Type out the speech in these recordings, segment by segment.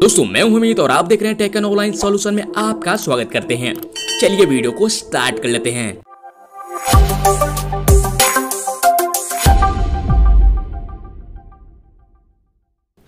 दोस्तों, मैं हूँ अमित और आप देख रहे हैं टेक ऑनलाइन सॉल्यूशन में आपका स्वागत करते हैं। चलिए वीडियो को स्टार्ट कर लेते हैं।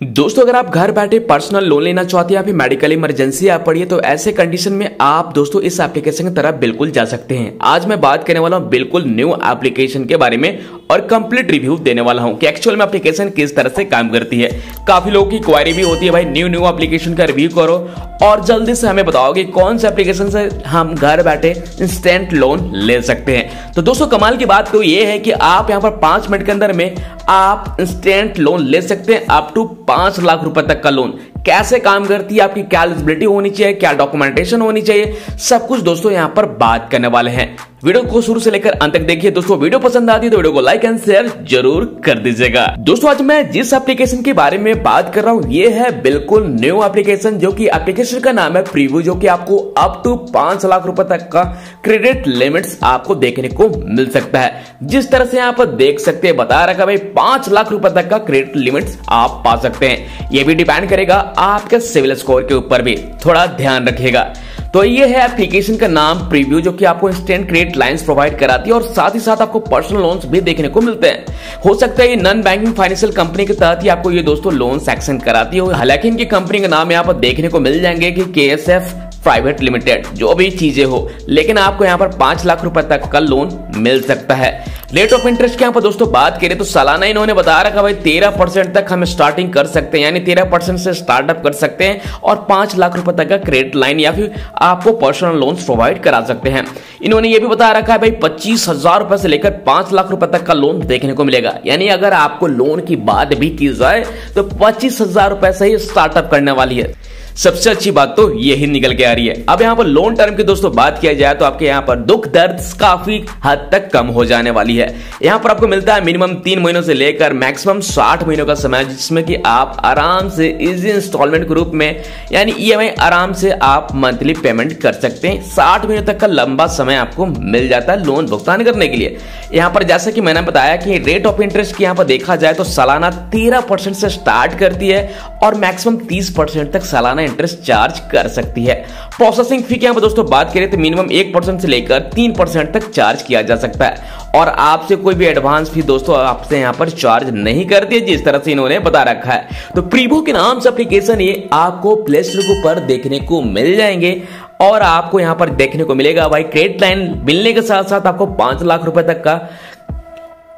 दोस्तों, अगर आप घर बैठे पर्सनल लोन लेना चाहते हैं, या फिर मेडिकल इमरजेंसी आ पड़ी है तो ऐसे कंडीशन में आप दोस्तों इस एप्लीकेशन की तरफ़ बिल्कुल जा सकते हैं। आज मैं बात करने वाला हूँ बिल्कुल न्यू एप्लीकेशन के बारे में और कंप्लीट रिव्यू देने वाला हूँ कि एक्चुअल में एप्लीकेशन किस तरह से काम करती है। काफ़ी लोगों की क्वारी भी होती है, भाई न्यू न्यू एप्लीकेशन का रिव्यू करो और जल्दी से हमें बताओ कि कौन से एप्लीकेशन से हम घर बैठे इंस्टेंट लोन ले सकते हैं। तो दोस्तों, कमाल की बात तो ये है कि आप यहाँ पर पाँच मिनट के अंदर में आप इंस्टेंट लोन ले सकते हैं अप टू पाँच लाख रुपए तक का लोन कैसे काम करती है, आपकी क्या एलिजिबिलिटी होनी चाहिए, क्या डॉक्यूमेंटेशन होनी चाहिए, सब कुछ दोस्तों यहाँ पर बात करने वाले हैं। वीडियो को शुरू से लेकर अंत तक देखिए। दोस्तों, वीडियो पसंद आती है तो वीडियो को लाइक एंड शेयर ज़रूर कर दीजिएगा। दोस्तों, आज मैं जिस एप्लीकेशन के बारे में बात कर रहा हूँ, ये है बिल्कुल न्यू एप्लीकेशन जो कि एप्लीकेशन का नाम है प्रीव्यू जो कि आपको अप टू पाँच लाख रुपए तक का क्रेडिट लिमिट्स आपको देखने को मिल सकता है। जिस तरह से आप देख सकते हैं, बता रखा भाई, पाँच लाख रुपए तक का क्रेडिट लिमिट्स आप पा सकते हैं। ये भी डिपेंड करेगा आपके सिविल स्कोर के ऊपर भी। थोड़ा ध्यान रखिएगा। तो ये है एप्लीकेशन का नाम प्रीव्यू जो कि आपको इंस्टेंट क्रेडिट लाइंस प्रोवाइड कराती है और साथ ही साथ आपको पर्सनल लोन्स भी देखने को मिलते हैं। हो सकता है ये नॉन बैंकिंग फाइनेंशियल कंपनी के तहत ही आपको ये दोस्तों लोन सेक्शन कराती है। हालाँकि इनकी कंपनी का नाम यहाँ पर देखने को मिल जाएँगे कि के प्राइवेट लिमिटेड जो भी चीज़ें हो। लेकिन आपको यहाँ पर पाँच लाख रुपए तक का लोन मिल सकता है। रेट ऑफ़ इंटरेस्ट के यहाँ पर दोस्तों, बात करें तो सालाना इन्होंने बता रखा भाई, तेरह परसेंट तक हम स्टार्टिंग कर सकते हैं, यानी तेरह परसेंट से स्टार्टअप कर सकते हैं और पाँच लाख रुपए तक का क्रेडिट लाइन या फिर आपको पर्सनल लोन प्रोवाइड करा सकते हैं। इन्होंने ये भी बता रखा है भाई, पच्चीस हज़ार रुपए से लेकर पाँच लाख रुपए तक का लोन देखने को मिलेगा। यानी अगर आपको लोन की बात भी की जाए तो पच्चीस हज़ार रुपए से ही स्टार्टअप करने वाली है। सबसे अच्छी बात तो यही निकल के आ रही है। अब यहाँ पर लोन टर्म की दोस्तों बात किया जाए तो आपके यहाँ पर दुख दर्द काफ़ी हद तक कम हो जाने वाली है। यहाँ पर आपको मिलता है मिनिमम तीन महीनों से लेकर मैक्सिमम साठ महीनों का समय, जिसमें कि आप आराम से इजी इंस्टॉलमेंट के रूप में, यानी ई आराम से आप मंथली पेमेंट कर सकते हैं। साठ महीनों तक का लंबा समय आपको मिल जाता है लोन भुगतान करने के लिए। यहाँ पर जैसा कि मैंने बताया कि रेट ऑफ़ इंटरेस्ट की यहाँ पर देखा जाए तो सालाना तेरह से स्टार्ट करती है और मैक्सिमम तीस तक सालाना सालाना इंटरेस्ट चार्ज कर सकती है। प्रोसेसिंग फ़ी की यहाँ पर दोस्तों बात करें तो मिनिमम एक परसेंट से लेकर तीन परसेंट तक चार्ज किया जा सकता है। और आपसे कोई भी एडवांस फ़ी दोस्तों, आपसे यहाँ पर चार्ज नहीं करती है जिस तरह से इन्होंने बता रखा है। तो प्रीवो के नाम से एप्लीकेशन ये आपको प्ले स्टोर पर देखने को मिल जाएँगे और आपको यहाँ पर देखने को मिलेगा भाई। क्रेडिट लाइन मिलने के साथ साथ आपको पाँच लाख रुपए तक का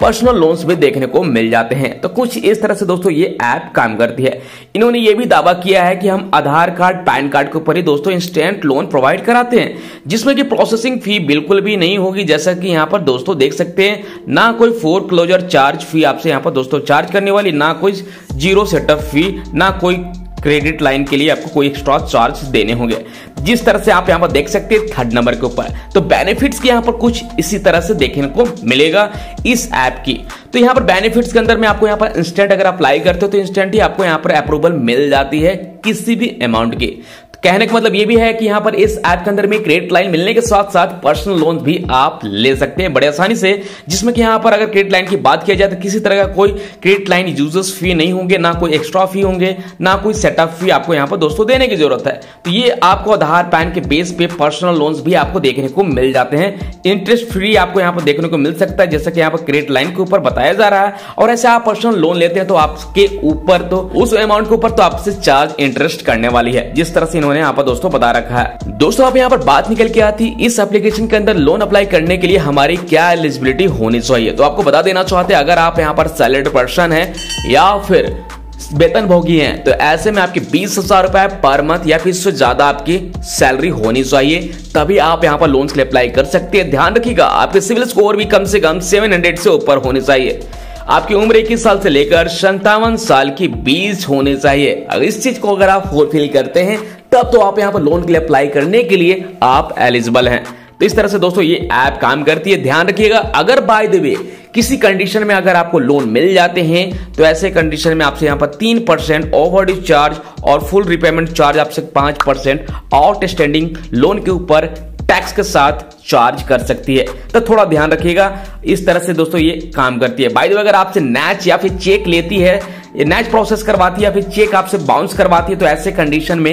पर्सनल लोन्स भी देखने को मिल जाते हैं। तो कुछ इस तरह से दोस्तों ये ऐप काम करती है। इन्होंने ये भी दावा किया है कि हम आधार कार्ड, पैन कार्ड के ऊपर ही दोस्तों इंस्टेंट लोन प्रोवाइड कराते हैं, जिसमें कि प्रोसेसिंग फ़ी बिल्कुल भी नहीं होगी, जैसा कि यहाँ पर दोस्तों देख सकते हैं, ना कोई फोर क्लोजर चार्ज फ़ी आपसे यहाँ पर दोस्तों चार्ज करने वाली, ना कोई ज़ीरो सेटअप फ़ी ना कोई क्रेडिट लाइन के लिए आपको कोई एक्स्ट्रा चार्ज देने होंगे। जिस तरह से आप यहाँ पर देख सकते हैं थर्ड नंबर के ऊपर। तो बेनिफिट्स की यहाँ पर कुछ इसी तरह से देखने को मिलेगा इस ऐप की। तो यहाँ पर बेनिफिट्स के अंदर में आपको यहाँ पर इंस्टेंट अगर अप्लाई करते हो तो इंस्टेंट ही आपको यहाँ पर अप्रूवल मिल जाती है किसी भी अमाउंट की। कहने का मतलब ये भी है कि यहाँ पर इस ऐप के अंदर में क्रेडिट लाइन मिलने के साथ साथ पर्सनल लोन भी आप ले सकते हैं बड़े आसानी से, जिसमें कि यहाँ पर अगर क्रेडिट लाइन की बात किया जाए तो किसी तरह का कोई क्रेडिट लाइन यूज़र्स फ़ी नहीं होंगे, ना कोई एक्स्ट्रा फ़ी होंगे, ना कोई सेटअप फ़ी आपको यहाँ पर दोस्तों देने की ज़रूरत है। तो ये आपको आधार पैन के बेस पे पर्सनल लोन भी आपको देखने को मिल जाते हैं। इंटरेस्ट फ्री आपको यहाँ पर देखने को मिल सकता है, जैसा कि यहाँ पर क्रेडिट लाइन के ऊपर बताया जा रहा है। और ऐसे आप पर्सनल लोन लेते हैं तो आपके ऊपर तो उस अमाउंट के ऊपर तो आपसे चार्ज इंटरेस्ट करने वाली है, जिस तरह से इन्होंने यहाँ पर दोस्तों बता रखा है। दोस्तों अब यहाँ पर बात निकल के आती, इस एप्लीकेशन के अंदर लोन अप्लाई करने के लिए हमारी क्या एलिजिबिलिटी होनी चाहिए? तो आपको बता देना चाहते अगर आप यहाँ पर सैलरी पर्सन है या फिर वेतन भोगी हैं तो ऐसे में आपकी बीस हज़ार रुपए पर मंथ या फिर इससे ज़्यादा आपकी सैलरी होनी चाहिए। तभी आप यहाँ पर लोन के लिए अप्लाई कर सकते हैं। ध्यान रखिएगा, आपके सिविल स्कोर भी कम से कम 700 से ऊपर होने चाहिए। आपकी उम्र इक्कीस साल से लेकर संतावन साल की बीस होने चाहिए। अगर इस चीज़ को अगर आप फुलफिल करते हैं तब तो आप यहाँ पर लोन के लिए अप्लाई करने के लिए आप एलिजिबल हैं। तो इस तरह से दोस्तों ये ऐप काम करती है। ध्यान रखिएगा, अगर बाय द वे किसी कंडीशन में अगर आपको लोन मिल जाते हैं तो ऐसे कंडीशन में आपसे यहाँ पर तीन परसेंट ओवर चार्ज और फुल रिपेमेंट चार्ज आपसे पाँच परसेंट आउट स्टैंडिंग लोन के ऊपर टैक्स के साथ चार्ज कर सकती है। तो थोड़ा ध्यान रखिएगा, इस तरह से दोस्तों ये काम करती है। बाई अगर आपसे नैच या फिर चेक लेती है नेक्स्ट प्रोसेस करवाती है या फिर चेक आपसे बाउंस करवाती है तो ऐसे कंडीशन में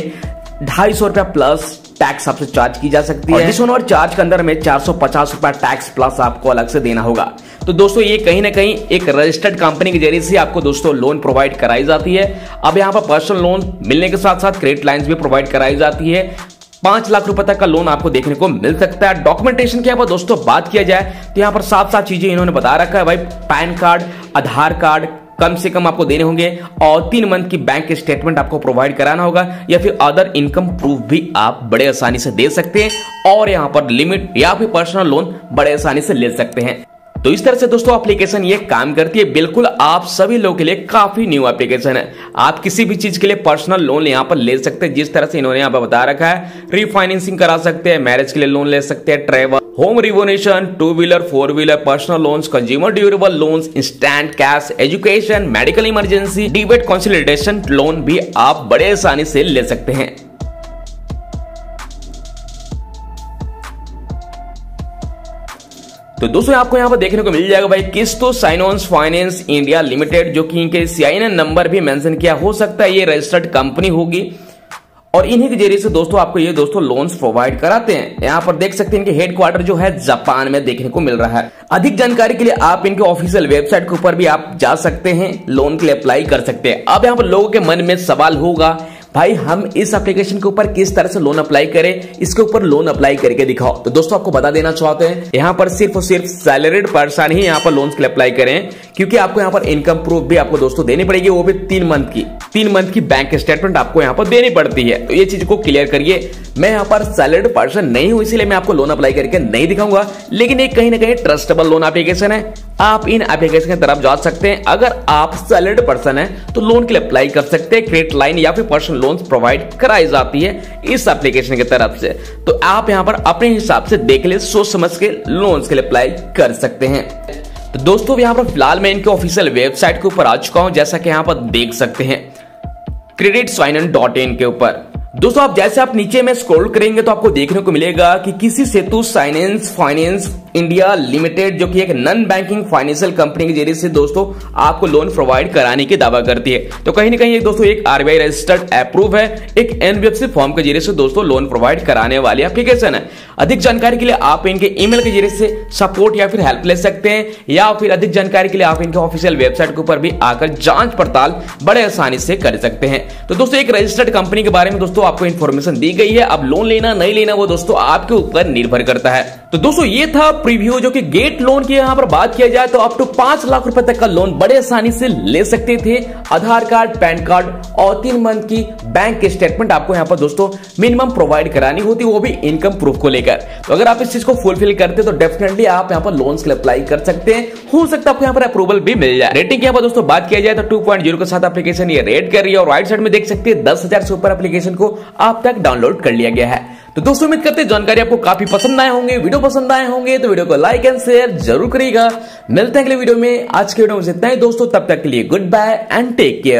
ढाई सौ रुपया प्लस टैक्स आपसे चार्ज की जा सकती है। और चार्ज के अंदर में चार सौ पचास रुपया टैक्स प्लस आपको अलग से देना होगा। तो दोस्तों, ये कहीं ना कहीं एक रजिस्टर्ड कंपनी के ज़रिए से आपको दोस्तों लोन प्रोवाइड कराई जाती है। अब यहाँ पर पर्सनल लोन मिलने के साथ साथ क्रेडिट लाइन्स भी प्रोवाइड कराई जाती है। पाँच लाख रुपए तक का लोन आपको देखने को मिल सकता है। डॉक्यूमेंटेशन की दोस्तों बात किया जाए तो यहाँ पर साफ़ साफ़ चीज़ें इन्होंने बता रखा है भाई। पैन कार्ड, आधार कार्ड कम से कम आपको देने होंगे और तीन मंथ की बैंक स्टेटमेंट आपको प्रोवाइड कराना होगा या फिर अदर इनकम प्रूफ भी आप बड़े आसानी से दे सकते हैं और यहाँ पर लिमिट या फिर पर्सनल लोन बड़े आसानी से ले सकते हैं। तो इस तरह से दोस्तों एप्लीकेशन ये काम करती है। बिल्कुल आप सभी लोगों के लिए काफ़ी न्यू एप्लीकेशन है। आप किसी भी चीज़ के लिए पर्सनल लोन यहाँ पर ले सकते हैं। जिस तरह से इन्होंने यहाँ पर बता रखा है रीफाइनेंसिंग करा सकते हैं मैरिज के लिए लोन ले सकते हैं travel home renovation two wheeler four wheeler personal loans consumer durable loans instant cash education medical emergency debate consolidation loan भी आप बड़े आसानी से ले सकते हैं। तो दोस्तों, आपको यहाँ पर देखने को मिल जाएगा भाई किस्तो साइनोन्स फाइनेंस इंडिया लिमिटेड, जो कि इनके सीआईएन नंबर भी मेंशन किया। हो सकता है ये रजिस्टर्ड कंपनी होगी। और इन्हीं के ज़रिए से दोस्तों आपको ये दोस्तों लोन्स प्रोवाइड कराते हैं। यहाँ पर देख सकते हैं इनके हेडक्वार्टर जो है जापान में देखने को मिल रहा है। अधिक जानकारी के लिए आप इनके ऑफिशियल वेबसाइट के ऊपर भी आप जा सकते हैं लोन के लिए अप्लाई कर सकते हैं। अब यहाँ पर लोगों के मन में सवाल होगा भाई, हम इस एप्लीकेशन के ऊपर किस तरह से लोन अप्लाई करें, इसके ऊपर लोन अप्लाई करके दिखाओ। तो दोस्तों, आपको बता देना चाहते हैं, यहाँ पर सिर्फ़ और सिर्फ़ सैलरीड पर्सन ही यहाँ पर लोन के लिए अप्लाई करें, क्योंकि आपको यहाँ पर इनकम प्रूफ भी आपको दोस्तों देनी पड़ेगी, वो भी तीन मंथ की। तीन मंथ की बैंक स्टेटमेंट आपको यहाँ पर देनी पड़ती है। तो ये चीज़ को क्लियर करिए। मैं यहाँ पर सैलरीड पर्सन नहीं हूँ, इसीलिए मैं आपको लोन अप्लाई करके नहीं दिखाऊँगा, लेकिन एक कहीं ना कहीं ट्रस्टेबल लोन एप्लीकेशन है। आप इन एप्लीकेशन की तरफ़ जा सकते हैं। अगर आप सैलरीड पर्सन है तो लोन के लिए अप्लाई कर सकते हैं क्रेडिट लाइन या फिर पर्सनल लोन प्रोवाइड कराई जाती है इस एप्लीकेशन की तरफ़ से। तो आप यहाँ पर अपने हिसाब से देख ले, सोच समझ के लोन के लिए अप्लाई कर सकते हैं। तो दोस्तों यहाँ पर फ़िलहाल मैं इनके ऑफिशियल वेबसाइट के ऊपर आ चुका हूँ, जैसा कि यहाँ पर देख सकते हैं। क्रेडिट साइन डॉट इन के ऊपर। दोस्तों, आप जैसे आप नीचे में स्क्रॉल करेंगे तो आपको देखने को मिलेगा कि किसी सेतु साइनेंस फाइनेंस इंडिया लिमिटेड, जो कि एक नॉन बैंकिंग फाइनेंशियल कंपनी के ज़रिए से दोस्तों आपको लोन प्रोवाइड कराने की दावा करती है। तो कहीं ना कहीं दोस्तों, एक आरबीआई रजिस्टर्ड अप्रूव है। एक एनबीएफसी फॉर्म के ज़रिए से दोस्तों लोन प्रोवाइड कराने वाली एप्लीकेशन है। अधिक जानकारी के लिए आप इनके ईमेल के ज़रिए से सपोर्ट या फिर हेल्प ले सकते हैं, या फिर अधिक जानकारी के लिए आप इनके ऑफिशियल वेबसाइट के ऊपर भी आकर जाँच पड़ताल बड़े आसानी से कर सकते हैं। तो दोस्तों, एक रजिस्टर्ड कंपनी के बारे में दोस्तों आपको इन्फॉर्मेशन दी गई है। अब लोन लेना, नहीं लेना, वो दोस्तों आपके ऊपर निर्भर करता है। तो दोस्तों, ये था प्रीव्यू जो कि गेट लोन की यहाँ पर बात किया जाए तो अप टू पाँच लाख रुपए तक का लोन बड़े आसानी से ले सकते थे। आधार कार्ड, पैन कार्ड और तीन मंथ की बैंक स्टेटमेंट आपको यहाँ पर दोस्तों मिनिमम प्रोवाइड करानी होती, वो भी इनकम प्रूफ को लेकर। तो अगर आप इस चीज़ को फुलफिल करते तो डेफिनेटली आप यहाँ पर लोन अप्लाई कर सकते हैं। हो सकता है आपको यहाँ पर अप्रूवल भी मिल जाए। रेटिंग यहाँ पर दोस्तों बात किया जाए तो टू के साथ एप्लीकेशन ये रेट कर रही है और राइट साइड में देख सकते हैं, दस हज़ार से ऊपर एप्लीकेशन को आप तक डाउनलोड कर लिया गया है। तो दोस्तों, उम्मीद करते जानकारी आपको काफ़ी पसंद आए होंगे, वीडियो पसंद आए होंगे तो वीडियो को लाइक एंड शेयर ज़रूर करिएगा। मिलते हैं अगले वीडियो में। आज के वीडियो में इतना ही दोस्तों, तब तक के लिए good bye and take care